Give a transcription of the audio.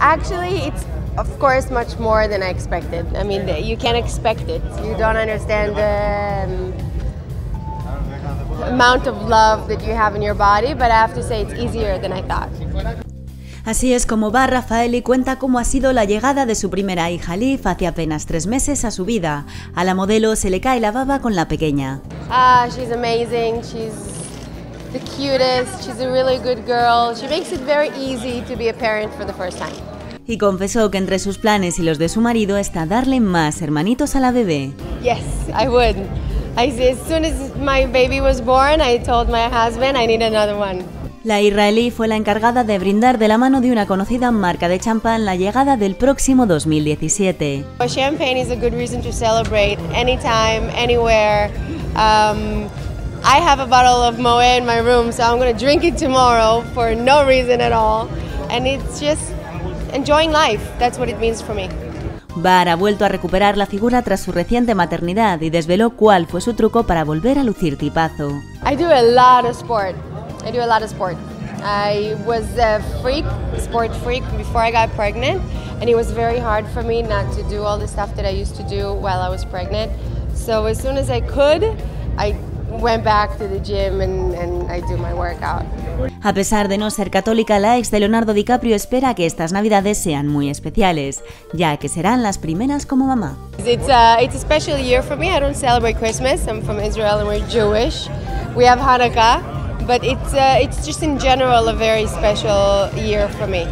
Actually, it's of course much more than I expected. I mean, you can't expect it. You don't understand the um, amount of love that you have in your body, but I have to say it's easier than I thought. Así es como va Rafael y cuenta cómo ha sido la llegada de su primera hija Liv hace apenas tres meses a su vida. A la modelo se le cae la baba con la pequeña. Ah, she's amazing. She's the cutest. She's a really good girl. She makes it very easy to be a parent for the first time. Y confesó que entre sus planes y los de su marido está darle más hermanitos a la bebé. Yes, I would. I, as soon as my baby was born, I told my husband I need another one. La israelí fue la encargada de brindar de la mano de una conocida marca de champán la llegada del próximo 2017. Champagne is a good reason to celebrate anytime, anywhere. Um, I have a bottle of Moët in my room, so I'm going to drink it tomorrow for no reason at all. And it's just enjoying life. That's what it means for me. Bar ha vuelto a recuperar la figura tras su reciente maternidad y desveló cuál fue su truco para volver a lucir tipazo. I do a lot of sport. I do a lot of sport. I was a freak, sport freak before I got pregnant, and it was very hard for me not to do all the stuff that I used to do while I was pregnant. So as soon as I could, I went back to the gym and, and I do my workout. A pesar de no ser católica, la ex de Leonardo DiCaprio espera que estas navidades sean muy especiales, ya que serán las primeras como mamá. It's a, it's a special year for me. I don't celebrate Christmas. I'm from Israel and we're Jewish. We have Hanukkah, but it's, uh, it's just in general a very special year for me.